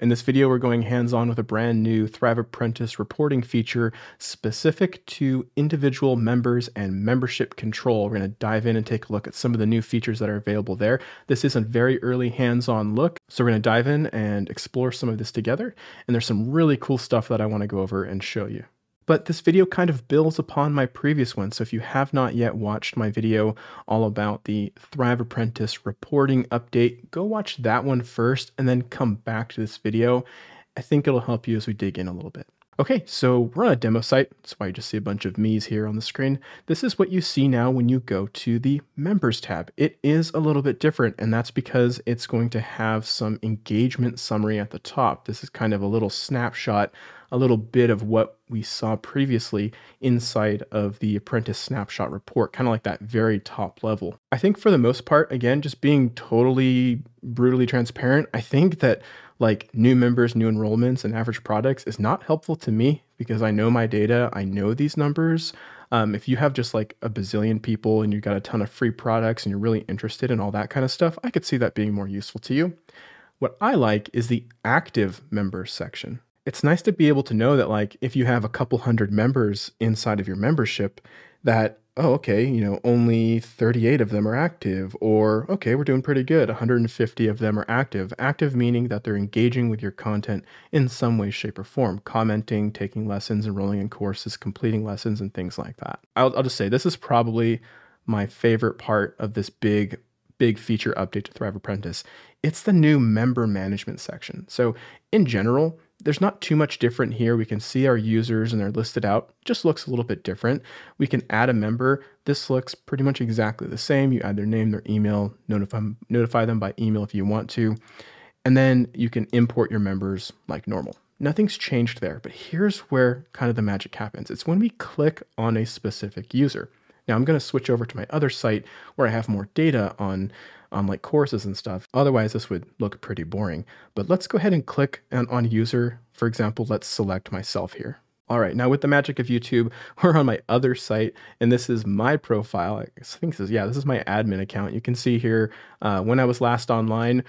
In this video, we're going hands-on with a brand new Thrive Apprentice reporting feature specific to individual members and membership control. We're going to dive in and take a look at some of the new features that are available there. This is a very early hands-on look, so we're going to dive in and explore some of this together. And there's some really cool stuff that I want to go over and show you. But this video kind of builds upon my previous one. So if you have not yet watched my video all about the Thrive Apprentice reporting update, go watch that one first and then come back to this video. I think it'll help you as we dig in a little bit. Okay, so we're on a demo site. That's why you just see a bunch of me's here on the screen. This is what you see now when you go to the members tab. It is a little bit different, and that's because it's going to have some engagement summary at the top. This is kind of a little snapshot a little bit of what we saw previously inside of the apprentice snapshot report, kind of like that very top level. I think for the most part, again, just being totally brutally transparent, I think that like new members, new enrollments, and average products is not helpful to me because I know my data, I know these numbers. Um, if you have just like a bazillion people and you've got a ton of free products and you're really interested in all that kind of stuff, I could see that being more useful to you. What I like is the active members section it's nice to be able to know that like if you have a couple hundred members inside of your membership that oh okay you know only 38 of them are active or okay we're doing pretty good 150 of them are active. Active meaning that they're engaging with your content in some way shape or form commenting taking lessons enrolling in courses completing lessons and things like that. I'll, I'll just say this is probably my favorite part of this big big feature update to thrive apprentice. It's the new member management section. So in general there's not too much different here. We can see our users and they're listed out. just looks a little bit different. We can add a member. This looks pretty much exactly the same. You add their name, their email, notify, notify them by email if you want to. And then you can import your members like normal. Nothing's changed there, but here's where kind of the magic happens. It's when we click on a specific user. Now I'm going to switch over to my other site where I have more data on on like courses and stuff. Otherwise, this would look pretty boring. But let's go ahead and click on, on user. For example, let's select myself here. All right, now with the magic of YouTube, we're on my other site, and this is my profile. I think this is, yeah, this is my admin account. You can see here uh, when I was last online,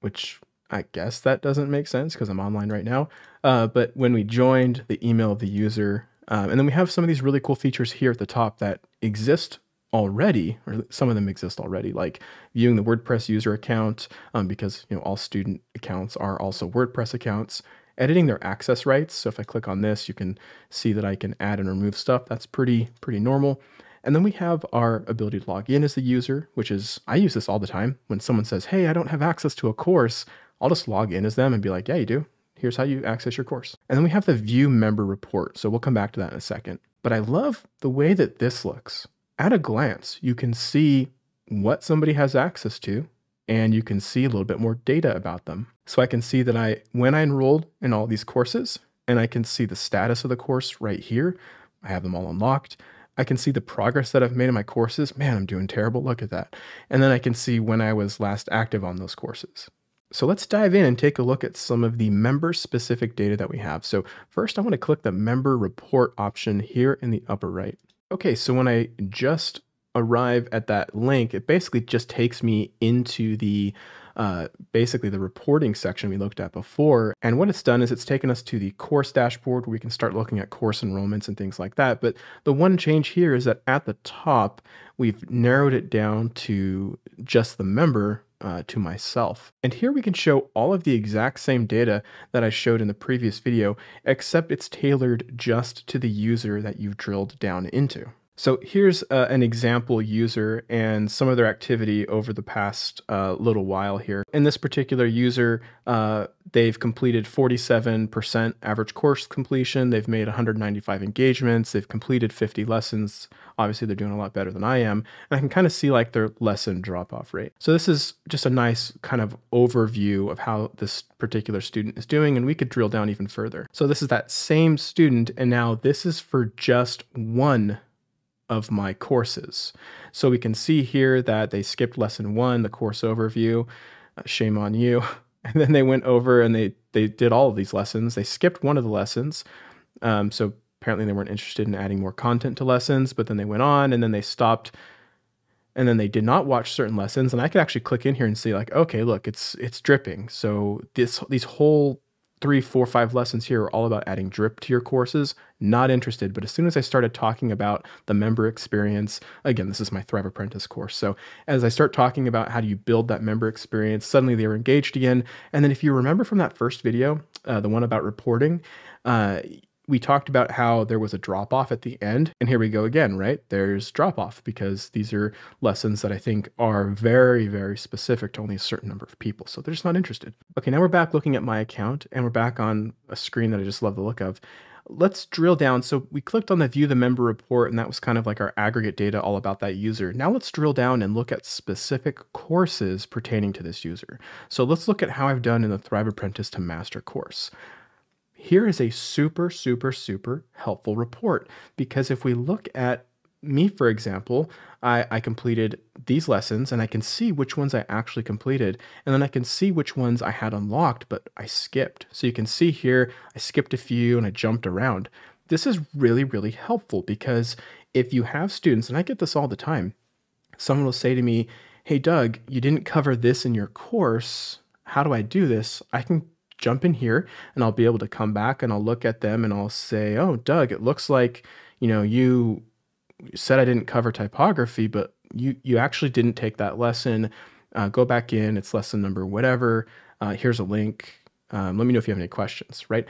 which I guess that doesn't make sense because I'm online right now. Uh, but when we joined, the email of the user, um, and then we have some of these really cool features here at the top that exist already, or some of them exist already, like viewing the WordPress user account, um, because you know all student accounts are also WordPress accounts. Editing their access rights. So if I click on this, you can see that I can add and remove stuff. That's pretty pretty normal. And then we have our ability to log in as the user, which is I use this all the time. When someone says, "Hey, I don't have access to a course," I'll just log in as them and be like, "Yeah, you do. Here's how you access your course." And then we have the view member report. So we'll come back to that in a second. But I love the way that this looks at a glance, you can see what somebody has access to and you can see a little bit more data about them. So I can see that I when I enrolled in all these courses and I can see the status of the course right here. I have them all unlocked. I can see the progress that I've made in my courses. Man, I'm doing terrible. Look at that. And then I can see when I was last active on those courses. So let's dive in and take a look at some of the member specific data that we have. So first I want to click the member report option here in the upper right. Okay, so when I just arrive at that link, it basically just takes me into the uh, basically the reporting section we looked at before. And what it's done is it's taken us to the course dashboard where we can start looking at course enrollments and things like that. But the one change here is that at the top, we've narrowed it down to just the member uh, to myself. And here we can show all of the exact same data that I showed in the previous video, except it's tailored just to the user that you've drilled down into. So here's uh, an example user and some of their activity over the past uh, little while here. In this particular user, uh, they've completed 47% average course completion. They've made 195 engagements. They've completed 50 lessons. Obviously, they're doing a lot better than I am. And I can kind of see like their lesson drop off rate. So this is just a nice kind of overview of how this particular student is doing. And we could drill down even further. So this is that same student. And now this is for just one of my courses. So we can see here that they skipped lesson one, the course overview. Uh, shame on you. And then they went over and they they did all of these lessons. They skipped one of the lessons. Um, so apparently they weren't interested in adding more content to lessons, but then they went on and then they stopped and then they did not watch certain lessons and I could actually click in here and see like, okay, look, it's it's dripping. So this these whole three, four, five lessons here are all about adding drip to your courses. Not interested. But as soon as I started talking about the member experience, again, this is my Thrive Apprentice course. So as I start talking about how do you build that member experience, suddenly they were engaged again. And then if you remember from that first video, uh, the one about reporting, uh, we talked about how there was a drop off at the end. And here we go again, right? There's drop off because these are lessons that I think are very, very specific to only a certain number of people. So they're just not interested. Okay, now we're back looking at my account and we're back on a screen that I just love the look of. Let's drill down. So we clicked on the view the member report, and that was kind of like our aggregate data all about that user. Now let's drill down and look at specific courses pertaining to this user. So let's look at how I've done in the Thrive Apprentice to Master course. Here is a super, super, super helpful report because if we look at me, for example, I, I, completed these lessons and I can see which ones I actually completed. And then I can see which ones I had unlocked, but I skipped. So you can see here, I skipped a few and I jumped around. This is really, really helpful because if you have students, and I get this all the time, someone will say to me, Hey, Doug, you didn't cover this in your course. How do I do this? I can jump in here and I'll be able to come back and I'll look at them and I'll say, oh, Doug, it looks like, you know, you said I didn't cover typography, but you, you actually didn't take that lesson. Uh, go back in, it's lesson number whatever. Uh, here's a link. Um, let me know if you have any questions, right?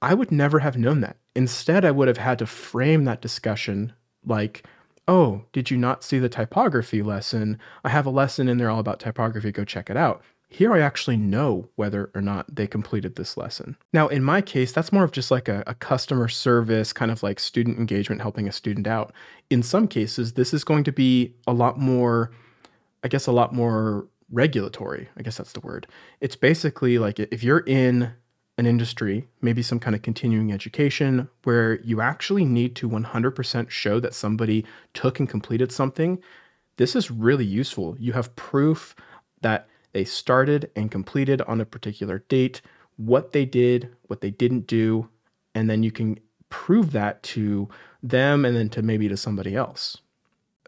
I would never have known that. Instead, I would have had to frame that discussion like, oh, did you not see the typography lesson? I have a lesson in there all about typography. Go check it out. Here I actually know whether or not they completed this lesson. Now, in my case, that's more of just like a, a, customer service, kind of like student engagement, helping a student out. In some cases, this is going to be a lot more, I guess, a lot more regulatory. I guess that's the word. It's basically like if you're in an industry, maybe some kind of continuing education, where you actually need to 100% show that somebody took and completed something, this is really useful. You have proof that they started and completed on a particular date, what they did, what they didn't do, and then you can prove that to them and then to maybe to somebody else.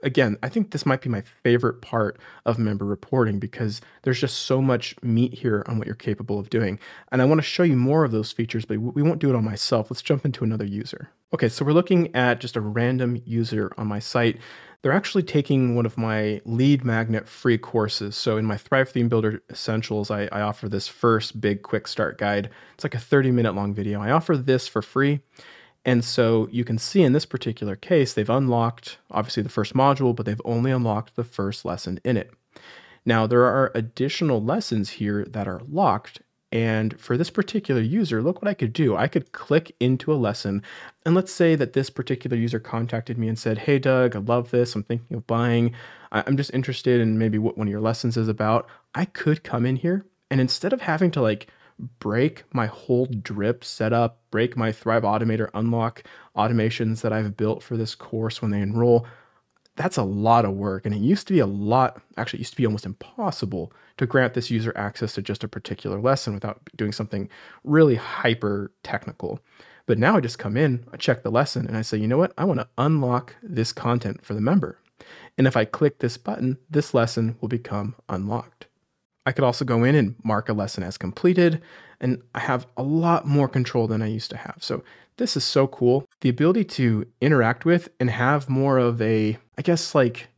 Again, I think this might be my favorite part of member reporting because there's just so much meat here on what you're capable of doing. And I want to show you more of those features, but we won't do it on myself. Let's jump into another user. Okay, so we're looking at just a random user on my site. They're actually taking one of my lead magnet free courses. So in my Thrive Theme Builder Essentials, I, I offer this first big quick start guide. It's like a 30 minute long video. I offer this for free. And so you can see in this particular case, they've unlocked obviously the first module, but they've only unlocked the first lesson in it. Now, there are additional lessons here that are locked, and for this particular user, look what I could do. I could click into a lesson. And let's say that this particular user contacted me and said, Hey, Doug, I love this. I'm thinking of buying. I'm just interested in maybe what one of your lessons is about. I could come in here and instead of having to like break my whole drip setup, break my Thrive Automator unlock automations that I've built for this course when they enroll, that's a lot of work. And it used to be a lot, actually, it used to be almost impossible to grant this user access to just a particular lesson without doing something really hyper technical. But now I just come in, I check the lesson, and I say, you know what? I want to unlock this content for the member. And if I click this button, this lesson will become unlocked. I could also go in and mark a lesson as completed, and I have a lot more control than I used to have. So this is so cool. The ability to interact with and have more of a, I guess, like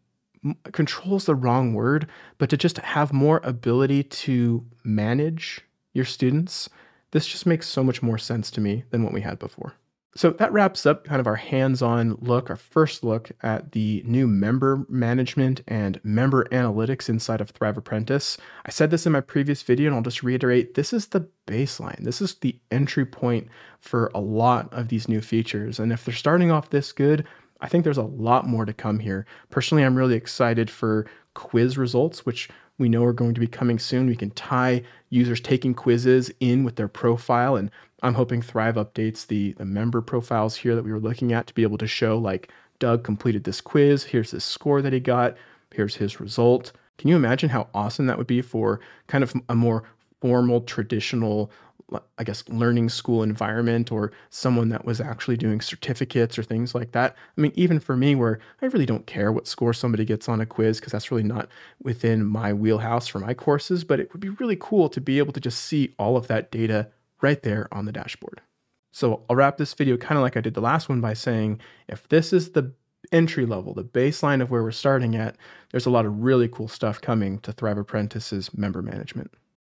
control's the wrong word, but to just have more ability to manage your students, this just makes so much more sense to me than what we had before. So that wraps up kind of our hands-on look, our first look at the new member management and member analytics inside of Thrive Apprentice. I said this in my previous video and I'll just reiterate, this is the baseline. This is the entry point for a lot of these new features. And if they're starting off this good, I think there's a lot more to come here. Personally, I'm really excited for quiz results, which we know are going to be coming soon. We can tie users taking quizzes in with their profile. And I'm hoping Thrive updates the, the member profiles here that we were looking at to be able to show like Doug completed this quiz. Here's the score that he got. Here's his result. Can you imagine how awesome that would be for kind of a more formal, traditional I guess, learning school environment or someone that was actually doing certificates or things like that. I mean, even for me, where I really don't care what score somebody gets on a quiz because that's really not within my wheelhouse for my courses, but it would be really cool to be able to just see all of that data right there on the dashboard. So I'll wrap this video kind of like I did the last one by saying if this is the entry level, the baseline of where we're starting at, there's a lot of really cool stuff coming to Thrive Apprentice's member management.